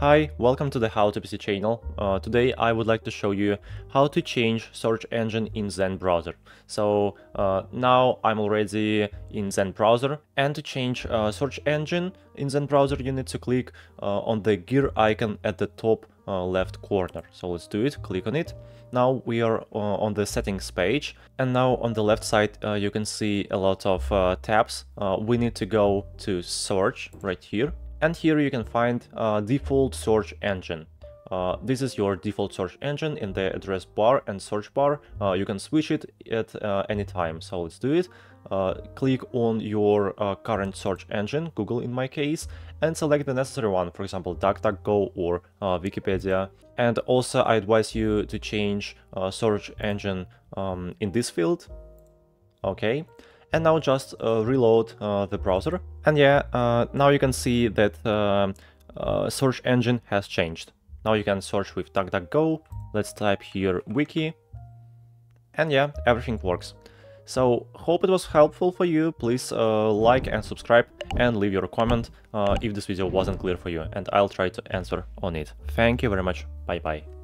Hi, welcome to the How to PC channel. Uh, today I would like to show you how to change search engine in Zen browser. So uh, now I'm already in Zen browser and to change uh, search engine in Zen browser you need to click uh, on the gear icon at the top uh, left corner. So let's do it, click on it. Now we are uh, on the settings page and now on the left side you can see a lot of tabs. we need to go to search right here and here you can find uh, default search engine. Uh, this is your default search engine in the address bar and search bar. Uh, you can switch it at uh, any time. So let's do it. Uh, click on your uh, current search engine, Google in my case, and select the necessary one, for example, DuckDuckGo or Wikipedia. And also I advise you to change search engine um, in this field. Okay and now just uh, reload uh, the browser. And yeah, uh, now you can see that search engine has changed. Now you can search with DuckDuckGo. Let's type here wiki. And yeah, everything works. So, hope it was helpful for you. Please uh, like and subscribe and leave your comment uh, if this video wasn't clear for you and I'll try to answer on it. Thank you very much. Bye bye.